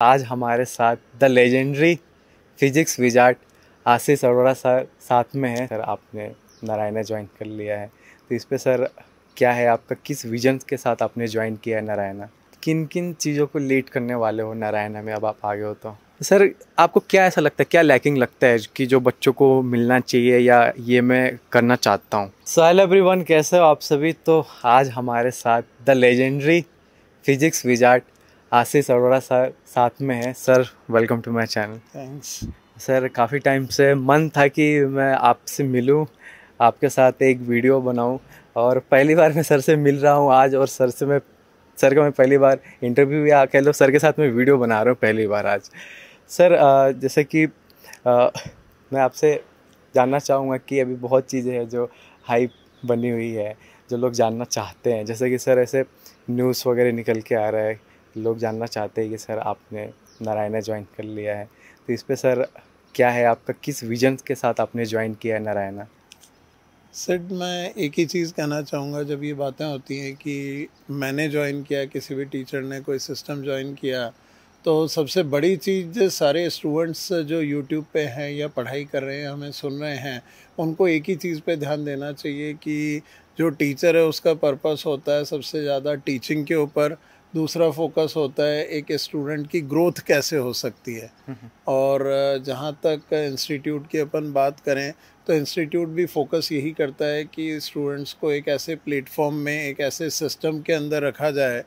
आज हमारे साथ the legendary physics wizard Ashish Arora sir साथ में है। सर, आपने नारायणा ज्वाइन कर लिया है। तो इस पे सर, क्या है आपका? किस विजन के साथ आपने ज्वाइन किया है नारायणा? किन किन चीज़ों को लीड करने वाले हो नारायणा में? अब आप आगे हो तो। सर, आपको क्या ऐसा लगता है? क्या लैकिंग लगता है कि जो बच्चों को मिलना चाहिए या ये मैं करना चाहता हूँ? सो हेलो एवरीवन कैसे हो आप सभी? तो आज हमारे साथ the legendary physics wizard Ashish Arora sir साथ में है। Sir welcome to my channel thanks sir काफ़ी टाइम से मन था कि मैं आपसे मिलूं आपके साथ एक वीडियो बनाऊँ। और पहली बार मैं सर से मिल रहा हूँ आज और सर से मैं सर का मैं पहली बार इंटरव्यू या कह लो सर के साथ मैं वीडियो बना रहा हूँ पहली बार आज। सर जैसे कि मैं आपसे जानना चाहूँगा कि अभी बहुत चीज़ें हैं जो हाइप बनी हुई है जो लोग जानना चाहते हैं। जैसे कि सर ऐसे न्यूज़ वगैरह निकल के आ रहा है लोग जानना चाहते हैं कि सर आपने नारायणा ज्वाइन कर लिया है। तो इस पर सर क्या है आपका? किस विजन के साथ आपने ज्वाइन किया है नारायणा? सर, मैं एक ही चीज़ कहना चाहूँगा, जब ये बातें होती हैं कि मैंने ज्वाइन किया, किसी भी टीचर ने कोई सिस्टम ज्वाइन किया तो सबसे बड़ी चीज़ सारे स्टूडेंट्स जो यूट्यूब पे हैं या पढ़ाई कर रहे हैं, हमें सुन रहे हैं, उनको एक ही चीज़ पे ध्यान देना चाहिए कि जो टीचर है, उसका पर्पस होता है सबसे ज़्यादा टीचिंग के ऊपर। दूसरा फोकस होता है एक स्टूडेंट की ग्रोथ कैसे हो सकती है। और जहाँ तक इंस्टीट्यूट की अपन बात करें तो इंस्टीट्यूट भी फोकस यही करता है कि स्टूडेंट्स को एक ऐसे प्लेटफॉर्म में, एक ऐसे सिस्टम के अंदर रखा जाए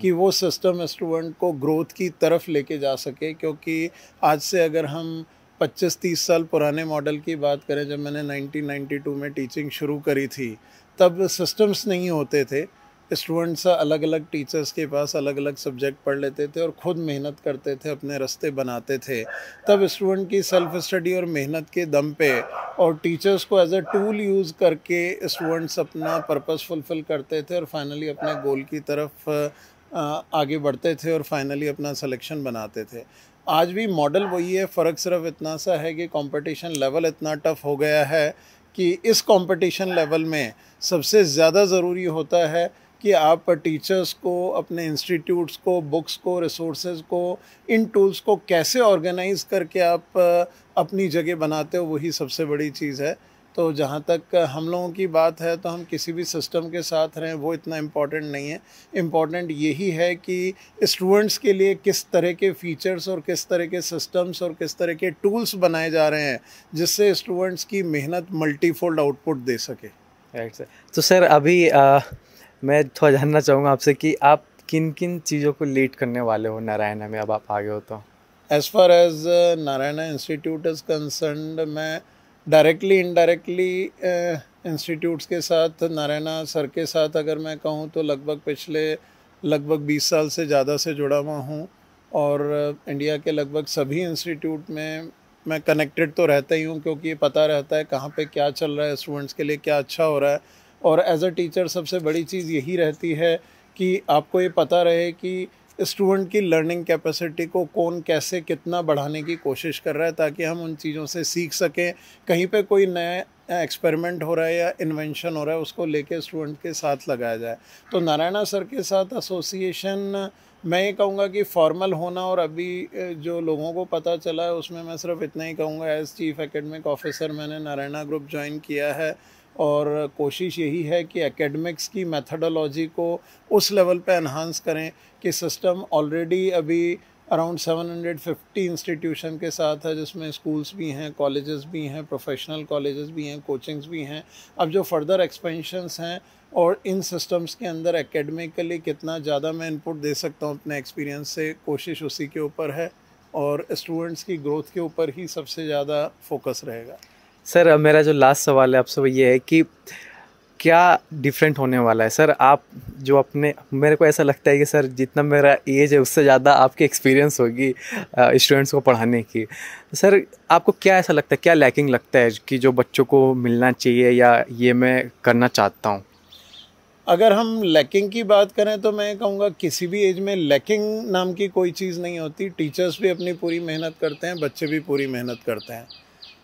कि वो सिस्टम स्टूडेंट को ग्रोथ की तरफ़ लेके जा सके। क्योंकि आज से अगर हम 25-30 साल पुराने मॉडल की बात करें, जब मैंने 1992 में टीचिंग शुरू करी थी, तब सिस्टम्स नहीं होते थे। स्टूडेंट्स अलग अलग टीचर्स के पास अलग अलग सब्जेक्ट पढ़ लेते थे और ख़ुद मेहनत करते थे, अपने रास्ते बनाते थे। तब स्टूडेंट की सेल्फ स्टडी और मेहनत के दम पे और टीचर्स को एज अ टूल यूज़ करके स्टूडेंट्स अपना पर्पस फुलफ़िल करते थे और फाइनली अपने गोल की तरफ़ आगे बढ़ते थे और फाइनली अपना सिलेक्शन बनाते थे। आज भी मॉडल वही है, फ़र्क सिर्फ़ इतना सा है कि कंपटीशन लेवल इतना टफ हो गया है कि इस कंपटीशन लेवल में सबसे ज़्यादा ज़रूरी होता है कि आप टीचर्स को अपने इंस्टीट्यूट्स को बुक्स को रिसोर्सेज को इन टूल्स को कैसे ऑर्गेनाइज करके आप अपनी जगह बनाते हो वही सबसे बड़ी चीज़ है। तो जहाँ तक हम लोगों की बात है तो हम किसी भी सिस्टम के साथ रहें वो इतना इम्पोर्टेंट नहीं है। इंपॉर्टेंट यही है कि स्टूडेंट्स के लिए किस तरह के फीचर्स और किस तरह के सिस्टम्स और किस तरह के टूल्स बनाए जा रहे हैं जिससे स्टूडेंट्स की मेहनत मल्टीफोल्ड आउटपुट दे सके। राइट सर तो सर अभी आ, मैं थोड़ा जानना चाहूँगा आपसे कि आप किन किन चीज़ों को लीड करने वाले हो नारायणा में अब आप आगे हो तो? As far as Narayana institute is concerned मैं डायरेक्टली इनडायरेक्टली इंस्टीट्यूट्स के साथ नारायणा सर के साथ अगर मैं कहूँ तो लगभग पिछले लगभग 20 साल से ज़्यादा से जुड़ा हुआ हूँ और इंडिया के लगभग सभी इंस्टीट्यूट में मैं कनेक्टेड तो रहता ही हूँ क्योंकि ये पता रहता है कहाँ पे क्या चल रहा है स्टूडेंट्स के लिए, क्या अच्छा हो रहा है। और एज अ टीचर सबसे बड़ी चीज़ यही रहती है कि आपको ये पता रहे कि स्टूडेंट की लर्निंग कैपेसिटी को कौन कैसे कितना बढ़ाने की कोशिश कर रहा है ताकि हम उन चीज़ों से सीख सकें। कहीं पे कोई नया एक्सपेरिमेंट हो रहा है या इन्वेंशन हो रहा है, उसको लेके स्टूडेंट के साथ लगाया जाए। तो नारायणा सर के साथ एसोसिएशन मैं ये कहूँगा कि फॉर्मल होना और अभी जो लोगों को पता चला है, उसमें मैं सिर्फ़ इतना ही कहूँगा एज़ चीफ एकेडमिक ऑफिसर मैंने नारायणा ग्रुप ज्वाइन किया है। और कोशिश यही है कि एकेडमिक्स की मेथडोलॉजी को उस लेवल पे एनहांस करें कि सिस्टम ऑलरेडी अभी अराउंड 750 इंस्टीट्यूशन के साथ है, जिसमें स्कूल्स भी हैं कॉलेजेस भी हैं प्रोफेशनल कॉलेजेस भी हैं कोचिंग्स भी हैं। अब जो फर्दर एक्सपेंशंस हैं और इन सिस्टम्स के अंदर एकेडमिकली कितना ज़्यादा मैं इनपुट दे सकता हूँ अपने एक्सपीरियंस से, कोशिश उसी के ऊपर है और स्टूडेंट्स की ग्रोथ के ऊपर ही सबसे ज़्यादा फोकस रहेगा। सर मेरा जो लास्ट सवाल है आपसे वो ये है कि क्या डिफरेंट होने वाला है? सर, आप जो अपने, मेरे को ऐसा लगता है कि सर, जितना मेरा एज है, उससे ज़्यादा आपकी एक्सपीरियंस होगी स्टूडेंट्स को पढ़ाने की। सर, आपको क्या ऐसा लगता है, क्या लैकिंग लगता है कि जो बच्चों को मिलना चाहिए या ये मैं करना चाहता हूँ? अगर हम लैकिंग की बात करें तो मैं कहूँगा किसी भी एज में लैकिंग नाम की कोई चीज़ नहीं होती। टीचर्स भी अपनी पूरी मेहनत करते हैं, बच्चे भी पूरी मेहनत करते हैं।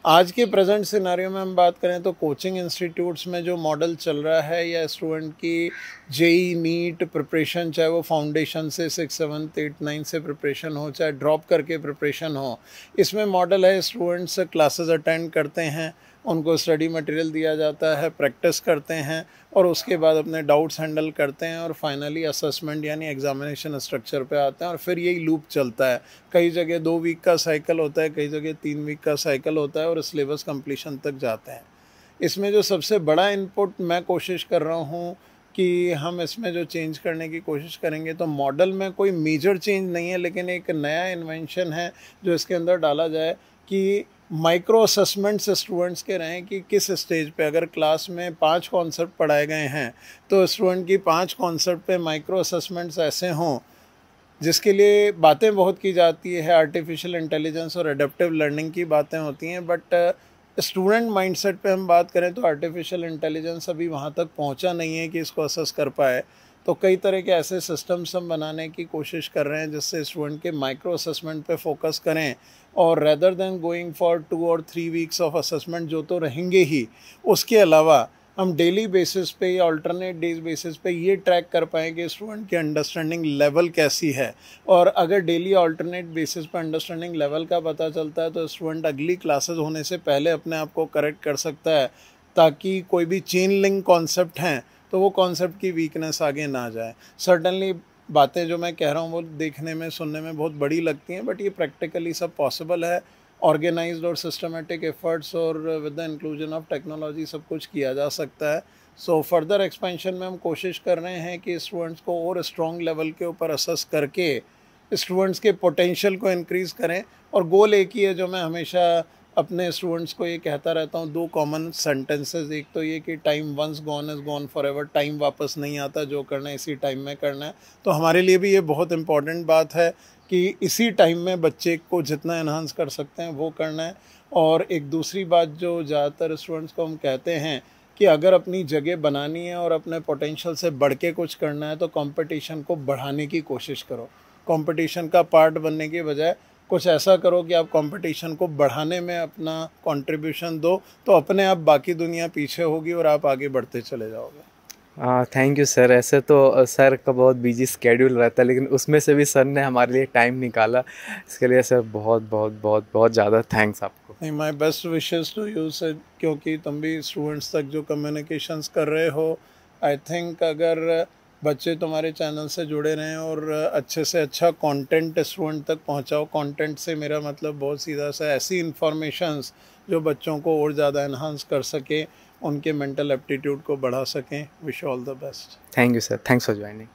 आज के प्रेजेंट सिनारियो में हम बात करें तो कोचिंग इंस्टीट्यूट्स में जो मॉडल चल रहा है या स्टूडेंट की जेई नीट प्रिपरेशन चाहे वो फाउंडेशन से सिक्स सेवन्थ एट नाइन्थ से प्रिपरेशन हो, चाहे ड्रॉप करके प्रिपरेशन हो, इसमें मॉडल है स्टूडेंट्स क्लासेस अटेंड करते हैं। उनको स्टडी मटेरियल दिया जाता है प्रैक्टिस करते हैं और उसके बाद अपने डाउट्स हैंडल करते हैं और फाइनली असेसमेंट यानी एग्जामिनेशन स्ट्रक्चर पे आते हैं और फिर यही लूप चलता है। कई जगह दो वीक का साइकिल होता है, कई जगह तीन वीक का साइकिल होता है और सिलेबस कंप्लीशन तक जाते हैं। इसमें जो सबसे बड़ा इनपुट मैं कोशिश कर रहा हूँ कि हम इसमें जो चेंज करने की कोशिश करेंगे तो मॉडल में कोई मेजर चेंज नहीं है, लेकिन एक नया इन्वेंशन है जो इसके अंदर डाला जाए कि माइक्रो असेसमेंट्स स्टूडेंट्स के रहें कि किस स्टेज पे, अगर क्लास में पाँच कॉन्सेप्ट पढ़ाए गए हैं तो स्टूडेंट की पाँच कॉन्सेप्ट पे माइक्रो असेसमेंट्स ऐसे हों, जिसके लिए बातें बहुत की जाती है आर्टिफिशियल इंटेलिजेंस और एडेप्टिव लर्निंग की बातें होती हैं बट स्टूडेंट माइंडसेट पे हम बात करें तो आर्टिफिशियल इंटेलिजेंस अभी वहाँ तक पहुँचा नहीं है कि इसको असेस कर पाए। तो कई तरह के ऐसे सिस्टम्स हम बनाने की कोशिश कर रहे हैं जिससे स्टूडेंट के माइक्रो असेसमेंट पे फोकस करें और rather than going for two और थ्री वीक्स ऑफ़ असेसमेंट जो तो रहेंगे ही, उसके अलावा हम डेली बेसिस पे या अल्टरनेट डेज़ बेसिस पे ये ट्रैक कर पाएँ कि स्टूडेंट की अंडरस्टैंडिंग लेवल कैसी है। और अगर डेली अल्टरनेट बेसिस पे अंडरस्टैंडिंग लेवल का पता चलता है तो स्टूडेंट अगली क्लासेस होने से पहले अपने आप को करेक्ट कर सकता है, ताकि कोई भी चेन लिंक कॉन्सेप्ट हैं तो वो कॉन्सेप्ट की वीकनेस आगे ना जाए। सर्टनली बातें जो मैं कह रहा हूँ, वो देखने में, सुनने में बहुत बड़ी लगती हैं बट ये प्रैक्टिकली सब पॉसिबल है। ऑर्गेनाइज्ड और सिस्टमेटिक एफर्ट्स और with the inclusion of technology सब कुछ किया जा सकता है। सो फर्दर एक्सपेंशन में हम कोशिश कर रहे हैं कि स्टूडेंट्स को और स्ट्रॉन्ग लेवल के ऊपर असेस करके स्टूडेंट्स के पोटेंशियल को इंक्रीज़ करें। और गोल एक ही है जो मैं हमेशा अपने स्टूडेंट्स को ये कहता रहता हूँ, दो कॉमन सेंटेंसेस एक तो ये कि time once gone is gone forever time वापस नहीं आता, जो करना है इसी टाइम में करना है। तो हमारे लिए भी ये बहुत इंपॉर्टेंट बात है कि इसी टाइम में बच्चे को जितना इन्हांस कर सकते हैं, वो करना है। और एक दूसरी बात जो ज़्यादातर स्टूडेंट्स को हम कहते हैं कि अगर अपनी जगह बनानी है और अपने पोटेंशियल से बढ़ के कुछ करना है तो कंपटीशन को बढ़ाने की कोशिश करो। कंपटीशन का पार्ट बनने के बजाय कुछ ऐसा करो कि आप कंपटीशन को बढ़ाने में अपना कंट्रीब्यूशन दो तो अपने आप बाकी दुनिया पीछे होगी और आप आगे बढ़ते चले जाओगे। थैंक यू सर ऐसे तो सर का बहुत बिज़ी स्केड्यूल रहता है लेकिन उसमें से भी सर ने हमारे लिए टाइम निकाला। इसके लिए सर बहुत बहुत बहुत बहुत ज़्यादा थैंक्स आपको। नहीं my best wishes to you sir क्योंकि तुम भी स्टूडेंट्स तक जो कम्युनिकेशंस कर रहे हो आई थिंक अगर बच्चे तुम्हारे चैनल से जुड़े रहें और अच्छे से अच्छा कंटेंट स्टूडेंट तक पहुंचाओ। कंटेंट से मेरा मतलब बहुत सीधा सा ऐसी इन्फॉर्मेशंस जो बच्चों को और ज़्यादा इन्हांस कर सकें, उनके मेंटल एप्टीट्यूड को बढ़ा सकें। Wish all the best thank you sir thanks for joining